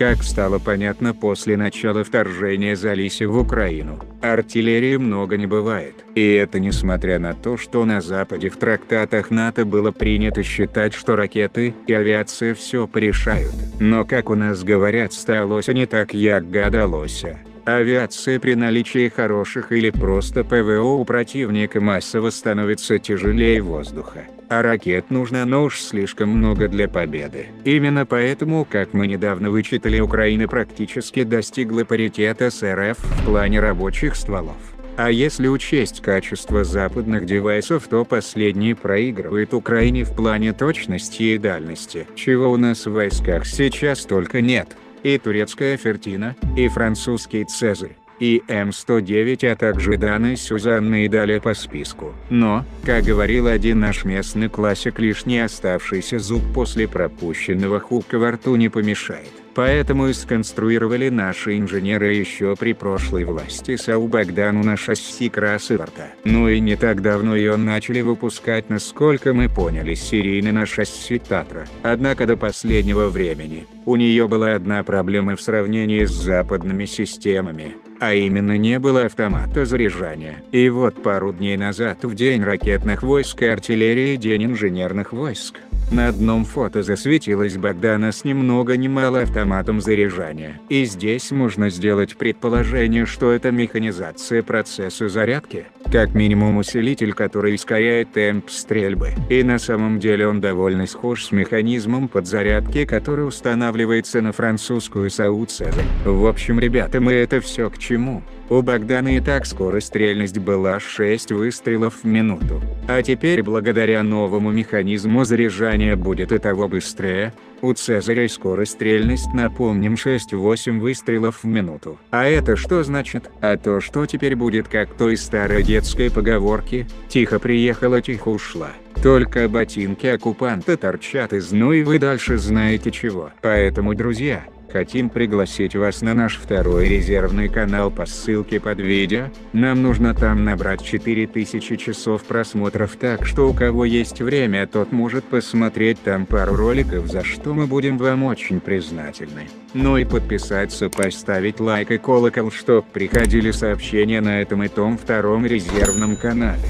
Как стало понятно после начала вторжения Залиси в Украину, артиллерии много не бывает. И это несмотря на то, что на Западе в трактатах НАТО было принято считать, что ракеты и авиация все порешают. Но как у нас говорят, сталося не так, як гадалося. Авиация при наличии хороших или просто ПВО у противника массово становится тяжелее воздуха. А ракет нужно но уж слишком много для победы. Именно поэтому, как мы недавно вычитали, Украина практически достигла паритета с РФ в плане рабочих стволов. А если учесть качество западных девайсов, то последние проигрывают Украине в плане точности и дальности, чего у нас в войсках сейчас только нет и турецкая Фертина, и французский Цезарь, и М109, а также Дана Сюзанна и далее по списку. Но, как говорил один наш местный классик, лишний оставшийся зуб после пропущенного хука во рту не помешает. Поэтому и сконструировали наши инженеры еще при прошлой власти САУ Богдану на шасси Красыворта. Ну и не так давно ее начали выпускать, насколько мы поняли, серийно на шасси Татра. Однако до последнего времени, у нее была одна проблема в сравнении с западными системами а именно не было автомата заряжания. И вот пару дней назад в день ракетных войск и артиллерии день инженерных войск. На одном фото засветилась Богдана с ни много ни мало автоматом заряжания. И здесь можно сделать предположение, что это механизация процесса зарядки. Как минимум усилитель, который ускоряет темп стрельбы. И на самом деле он довольно схож с механизмом подзарядки, который устанавливается на французскую САУ Цезарь. В общем ребята мы это все к чему? У Богдана и так скорострельность была 6 выстрелов в минуту. А теперь благодаря новому механизму заряжания будет и того быстрее. У Цезаря скорострельность напомним 6-8 выстрелов в минуту. А это что значит? А то что теперь будет как той старой детской поговорки «Тихо приехала, тихо ушла». Только ботинки оккупанта торчат из ну и вы дальше знаете чего. Поэтому друзья, Хотим пригласить вас на наш второй резервный канал по ссылке под видео. Нам нужно там набрать 4000 часов просмотров, так что у кого есть время, тот может посмотреть там пару роликов, за что мы будем вам очень признательны. Ну и подписаться, поставить лайк и колокол, чтоб приходили сообщения на этом и том втором резервном канале.